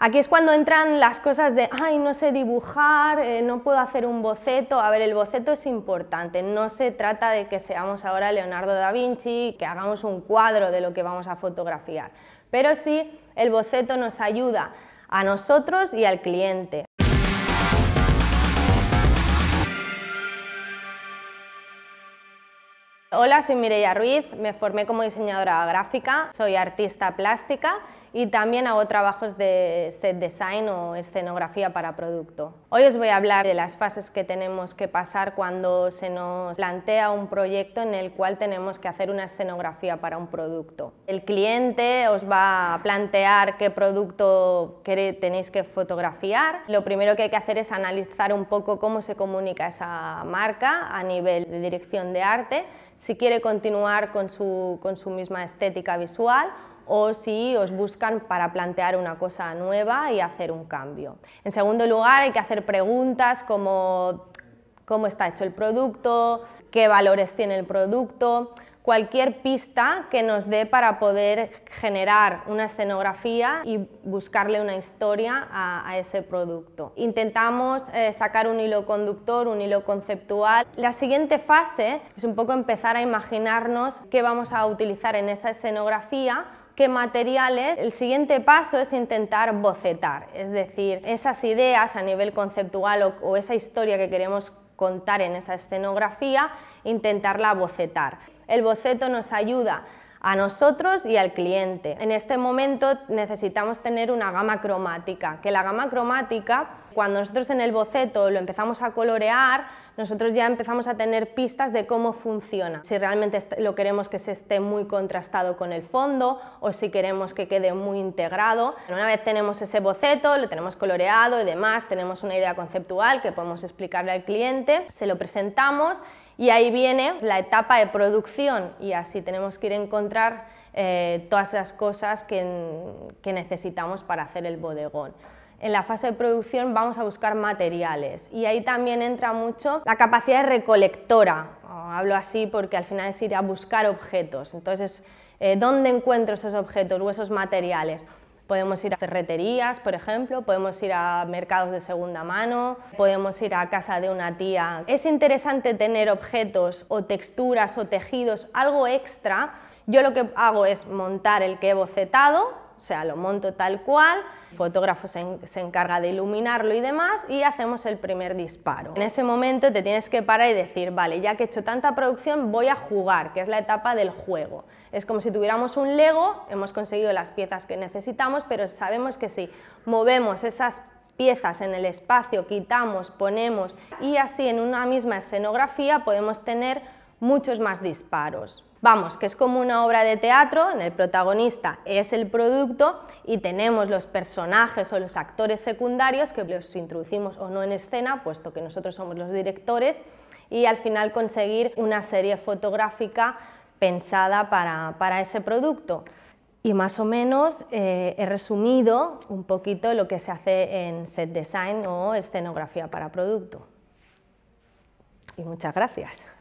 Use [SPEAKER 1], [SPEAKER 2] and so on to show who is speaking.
[SPEAKER 1] Aquí es cuando entran las cosas de, ay, no sé dibujar, eh, no puedo hacer un boceto. A ver, el boceto es importante, no se trata de que seamos ahora Leonardo da Vinci, que hagamos un cuadro de lo que vamos a fotografiar, pero sí el boceto nos ayuda a nosotros y al cliente. Hola, soy Mireia Ruiz, me formé como diseñadora gráfica, soy artista plástica y también hago trabajos de set design o escenografía para producto. Hoy os voy a hablar de las fases que tenemos que pasar cuando se nos plantea un proyecto en el cual tenemos que hacer una escenografía para un producto. El cliente os va a plantear qué producto tenéis que fotografiar. Lo primero que hay que hacer es analizar un poco cómo se comunica esa marca a nivel de dirección de arte, si quiere continuar con su, con su misma estética visual o si os buscan para plantear una cosa nueva y hacer un cambio. En segundo lugar, hay que hacer preguntas como cómo está hecho el producto, qué valores tiene el producto, cualquier pista que nos dé para poder generar una escenografía y buscarle una historia a, ese producto. Intentamos eh, sacar un hilo conductor, un hilo conceptual. La siguiente fase es un poco empezar a imaginarnos qué vamos a utilizar en esa escenografía qué materiales, el siguiente paso es intentar bocetar, es decir, esas ideas a nivel conceptual o, esa historia que queremos contar en esa escenografía, intentarla bocetar. El boceto nos ayuda a nosotros y al cliente. En este momento necesitamos tener una gama cromática, que la gama cromática, cuando nosotros en el boceto lo empezamos a colorear, nosotros ya empezamos a tener pistas de cómo funciona, si realmente lo queremos que se esté muy contrastado con el fondo o si queremos que quede muy integrado. Una vez tenemos ese boceto, lo tenemos coloreado y demás, tenemos una idea conceptual que podemos explicarle al cliente, se lo presentamos y ahí viene la etapa de producción y así tenemos que ir a encontrar eh, todas las cosas que necesitamos para hacer el bodegón en la fase de producción vamos a buscar materiales y ahí también entra mucho la capacidad de recolectora. Hablo así porque al final es ir a buscar objetos. Entonces, eh, ¿dónde encuentro esos objetos o esos materiales? Podemos ir a ferreterías, por ejemplo, podemos ir a mercados de segunda mano, podemos ir a casa de una tía. Es interesante tener objetos o texturas o tejidos, algo extra. Yo lo que hago es montar el que he bocetado, o sea, lo monto tal cual, el fotógrafo se, encarga de iluminarlo y demás y hacemos el primer disparo. En ese momento te tienes que parar y decir, vale, ya que he hecho tanta producción voy a jugar, que es la etapa del juego. Es como si tuviéramos un Lego, hemos conseguido las piezas que necesitamos, pero sabemos que si movemos esas piezas en el espacio, quitamos, ponemos y así en una misma escenografía podemos tener muchos más disparos. Vamos, que es como una obra de teatro, en el protagonista es el producto y tenemos los personajes o los actores secundarios que los introducimos o no en escena, puesto que nosotros somos los directores, y al final conseguir una serie fotográfica pensada para, ese producto. Y más o menos eh, he resumido un poquito lo que se hace en set design o escenografía para producto. Y muchas gracias.